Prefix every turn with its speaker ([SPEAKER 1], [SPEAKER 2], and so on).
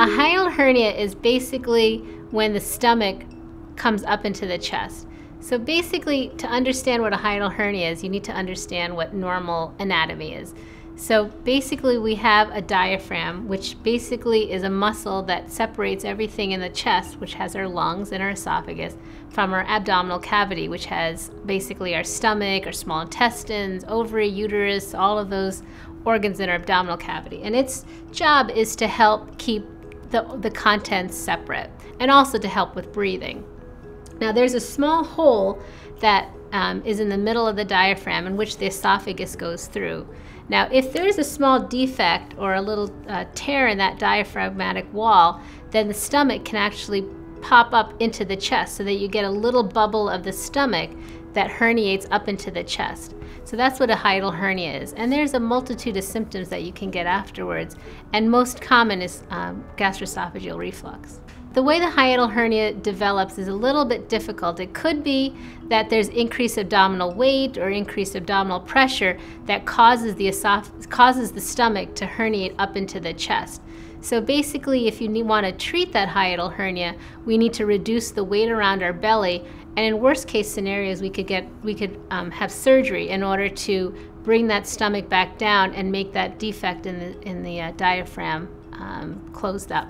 [SPEAKER 1] A hiatal hernia is basically when the stomach comes up into the chest. So basically, to understand what a hiatal hernia is, you need to understand what normal anatomy is. So basically, we have a diaphragm, which basically is a muscle that separates everything in the chest, which has our lungs and our esophagus, from our abdominal cavity, which has basically our stomach, our small intestines, ovary, uterus, all of those organs in our abdominal cavity. And its job is to help keep the, the contents separate and also to help with breathing. Now, there's a small hole that um, is in the middle of the diaphragm in which the esophagus goes through. Now, if there's a small defect or a little uh, tear in that diaphragmatic wall, then the stomach can actually pop up into the chest so that you get a little bubble of the stomach that herniates up into the chest. So that's what a hiatal hernia is. And there's a multitude of symptoms that you can get afterwards, and most common is um, gastroesophageal reflux. The way the hiatal hernia develops is a little bit difficult. It could be that there's increased abdominal weight or increased abdominal pressure that causes the, causes the stomach to herniate up into the chest. So basically, if you want to treat that hiatal hernia, we need to reduce the weight around our belly, and in worst case scenarios, we could get we could um, have surgery in order to bring that stomach back down and make that defect in the in the uh, diaphragm um, closed up.